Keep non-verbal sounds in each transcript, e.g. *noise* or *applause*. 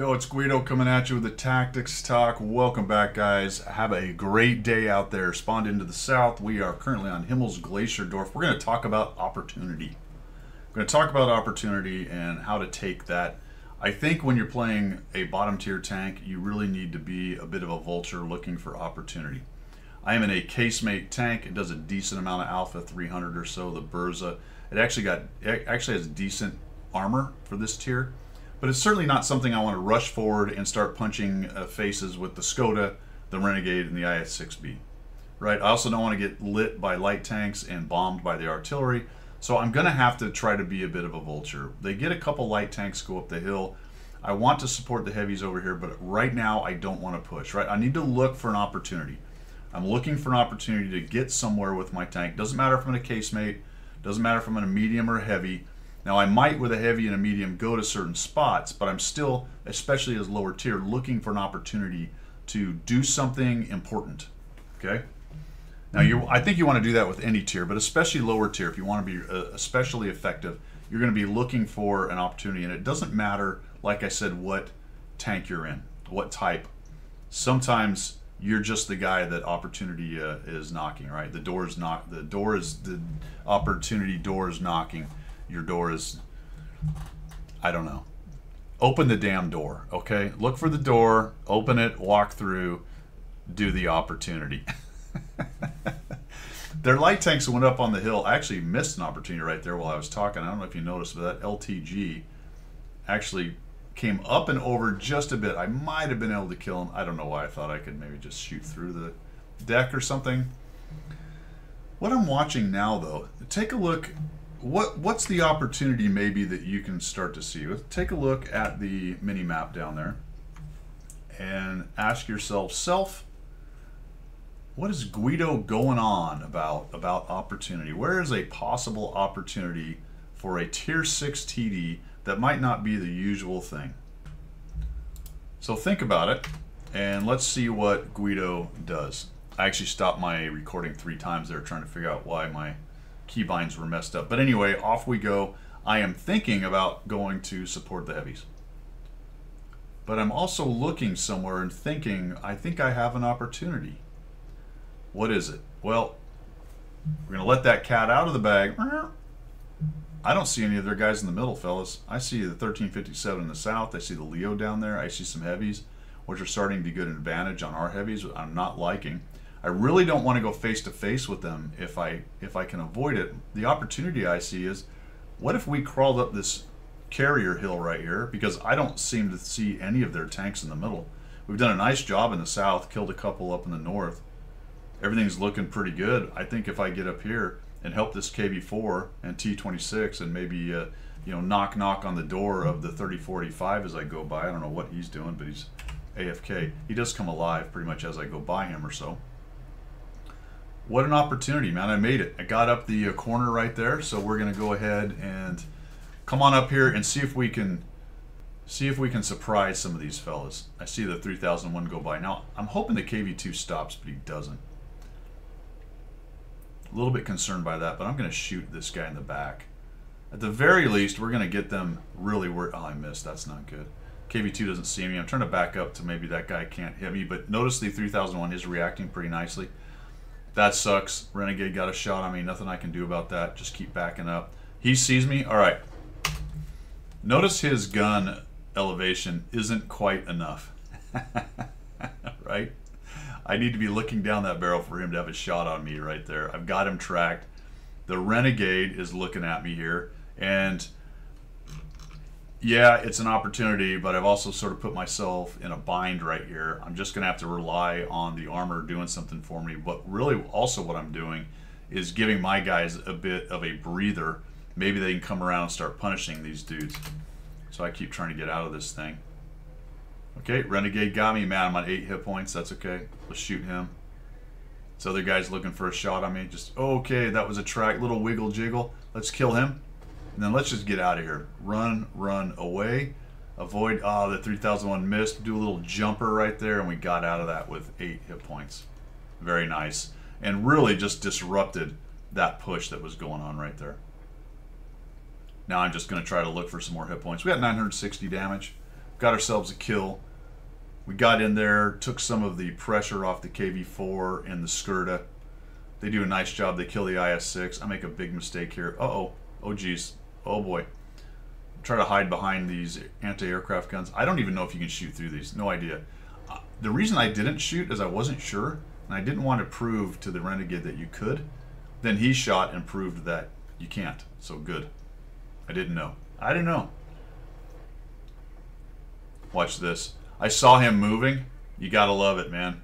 Yo, it's Guido coming at you with the Tactics Talk. Welcome back, guys. Have a great day out there. Spawned into the south. We are currently on Himmel's Glacier Dorf. We're going to talk about opportunity. We're going to talk about opportunity and how to take that. I think when you're playing a bottom tier tank, you really need to be a bit of a vulture looking for opportunity. I am in a casemate tank. It does a decent amount of alpha, 300 or so. The Burza. It actually got it actually has decent armor for this tier but it's certainly not something I want to rush forward and start punching uh, faces with the Skoda, the Renegade, and the IS-6B. Right? I also don't want to get lit by light tanks and bombed by the artillery, so I'm going to have to try to be a bit of a vulture. They get a couple light tanks go up the hill. I want to support the heavies over here, but right now I don't want to push. Right? I need to look for an opportunity. I'm looking for an opportunity to get somewhere with my tank. Doesn't matter if I'm in a casemate, doesn't matter if I'm in a medium or heavy. Now I might with a heavy and a medium go to certain spots, but I'm still, especially as lower tier, looking for an opportunity to do something important. Okay. Now you, I think you want to do that with any tier, but especially lower tier. If you want to be uh, especially effective, you're going to be looking for an opportunity, and it doesn't matter, like I said, what tank you're in, what type. Sometimes you're just the guy that opportunity uh, is knocking, right? The door is knock. The door is the opportunity door is knocking your door is, I don't know. Open the damn door, okay? Look for the door, open it, walk through, do the opportunity. *laughs* Their light tanks went up on the hill. I actually missed an opportunity right there while I was talking. I don't know if you noticed, but that LTG actually came up and over just a bit. I might have been able to kill him. I don't know why I thought I could maybe just shoot through the deck or something. What I'm watching now, though, take a look what what's the opportunity maybe that you can start to see? Let's take a look at the mini map down there and ask yourself, self, what is Guido going on about about opportunity? Where is a possible opportunity for a tier six TD that might not be the usual thing? So think about it and let's see what Guido does. I actually stopped my recording three times there trying to figure out why my keybinds were messed up. But anyway, off we go. I am thinking about going to support the heavies. But I'm also looking somewhere and thinking, I think I have an opportunity. What is it? Well, we're going to let that cat out of the bag. I don't see any other guys in the middle, fellas. I see the 1357 in the south. I see the Leo down there. I see some heavies, which are starting to get an advantage on our heavies. I'm not liking. I really don't want to go face to face with them if I if I can avoid it. The opportunity I see is, what if we crawled up this carrier hill right here? Because I don't seem to see any of their tanks in the middle. We've done a nice job in the south, killed a couple up in the north. Everything's looking pretty good. I think if I get up here and help this KV4 and T26 and maybe uh, you know knock knock on the door of the 3045 as I go by. I don't know what he's doing, but he's AFK. He does come alive pretty much as I go by him or so what an opportunity, man. I made it. I got up the uh, corner right there, so we're going to go ahead and come on up here and see if we can see if we can surprise some of these fellas. I see the 3001 go by. Now, I'm hoping the KV2 stops, but he doesn't. A little bit concerned by that, but I'm going to shoot this guy in the back. At the very least, we're going to get them really worried. Oh, I missed. That's not good. KV2 doesn't see me. I'm trying to back up to maybe that guy can't hit me, but notice the 3001 is reacting pretty nicely. That sucks. Renegade got a shot on me. Nothing I can do about that. Just keep backing up. He sees me. All right. Notice his gun elevation isn't quite enough. *laughs* right? I need to be looking down that barrel for him to have a shot on me right there. I've got him tracked. The Renegade is looking at me here. And yeah, it's an opportunity, but I've also sort of put myself in a bind right here. I'm just going to have to rely on the armor doing something for me. But really, also what I'm doing is giving my guys a bit of a breather. Maybe they can come around and start punishing these dudes. So I keep trying to get out of this thing. Okay, Renegade got me. Man, I'm on 8 hit points. That's okay. Let's shoot him. This other guy's looking for a shot on me. Just, okay, that was a track. Little wiggle jiggle. Let's kill him. And then let's just get out of here. Run, run away. Avoid, ah, the 3001 missed. Do a little jumper right there, and we got out of that with eight hit points. Very nice. And really just disrupted that push that was going on right there. Now I'm just going to try to look for some more hit points. We got 960 damage. got ourselves a kill. We got in there, took some of the pressure off the KV4 and the Skirta. They do a nice job. They kill the IS-6. I make a big mistake here. Uh-oh. Oh, geez. Oh, boy. Try to hide behind these anti-aircraft guns. I don't even know if you can shoot through these. No idea. Uh, the reason I didn't shoot is I wasn't sure, and I didn't want to prove to the Renegade that you could. Then he shot and proved that you can't. So good. I didn't know. I didn't know. Watch this. I saw him moving. You gotta love it, man.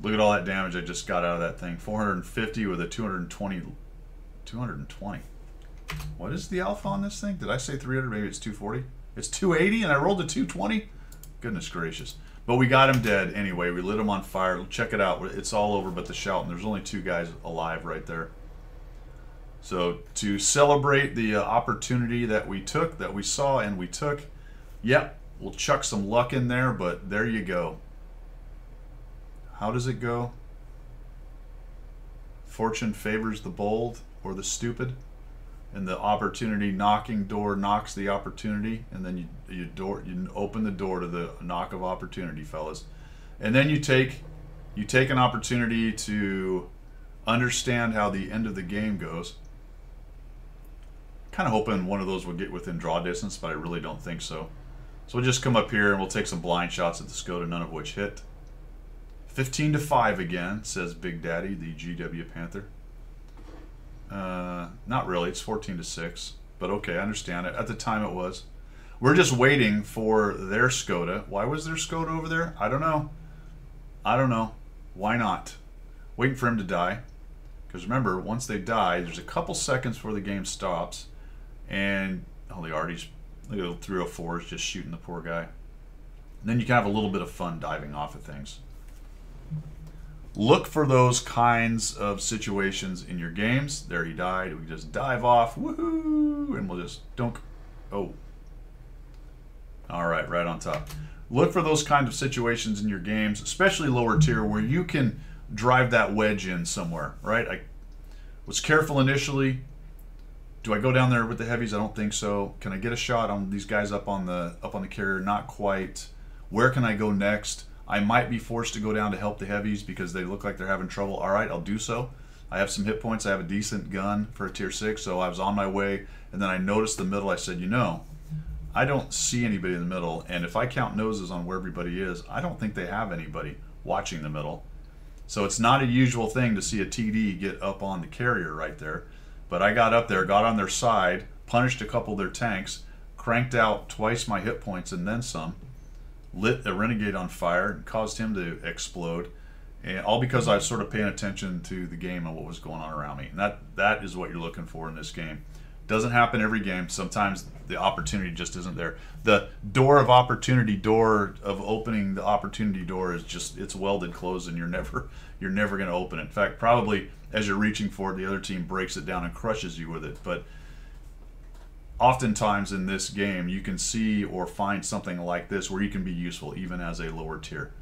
Look at all that damage I just got out of that thing. 450 with a 220. 220. What is the alpha on this thing? Did I say 300? Maybe it's 240. It's 280 and I rolled a 220? Goodness gracious. But we got him dead anyway. We lit him on fire. Check it out. It's all over but the shout, and there's only two guys alive right there. So to celebrate the uh, opportunity that we took, that we saw and we took, yep, we'll chuck some luck in there, but there you go. How does it go? Fortune favors the bold or the stupid, and the opportunity knocking door knocks the opportunity, and then you you door you open the door to the knock of opportunity, fellas, and then you take you take an opportunity to understand how the end of the game goes kind of hoping one of those would get within draw distance, but I really don't think so. So we'll just come up here and we'll take some blind shots at the Skoda, none of which hit. 15 to 5 again, says Big Daddy, the GW Panther. Uh, not really, it's 14 to 6. But okay, I understand it. At the time it was. We're just waiting for their Skoda. Why was their Skoda over there? I don't know. I don't know. Why not? Waiting for him to die. Because remember, once they die, there's a couple seconds before the game stops and oh, the look the 304 is just shooting the poor guy. And then you can have a little bit of fun diving off of things. Look for those kinds of situations in your games. There he died. We just dive off, woohoo, and we'll just dunk. Oh. All right, right on top. Look for those kind of situations in your games, especially lower tier, where you can drive that wedge in somewhere, right? I was careful initially, do I go down there with the heavies? I don't think so. Can I get a shot on these guys up on the up on the carrier? Not quite. Where can I go next? I might be forced to go down to help the heavies because they look like they're having trouble. All right, I'll do so. I have some hit points. I have a decent gun for a tier six, so I was on my way, and then I noticed the middle. I said, you know, I don't see anybody in the middle, and if I count noses on where everybody is, I don't think they have anybody watching the middle. So it's not a usual thing to see a TD get up on the carrier right there. But I got up there, got on their side, punished a couple of their tanks, cranked out twice my hit points and then some, lit a renegade on fire, and caused him to explode. And all because I was sort of paying attention to the game and what was going on around me. And that that is what you're looking for in this game. Doesn't happen every game. Sometimes the opportunity just isn't there. The door of opportunity, door of opening the opportunity door is just it's welded closed, and you're never *laughs* you're never going to open it. In fact, probably as you're reaching for it, the other team breaks it down and crushes you with it. But oftentimes in this game, you can see or find something like this where you can be useful even as a lower tier.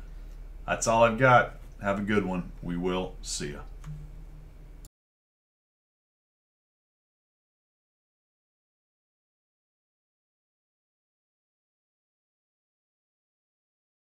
That's all I've got. Have a good one. We will see you.